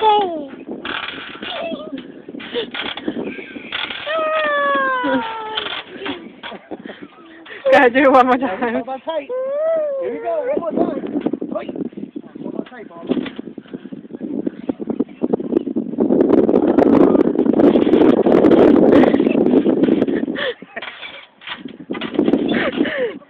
go ahead, do it one more time. Here we go, one more time. Wait. One more time, Bob.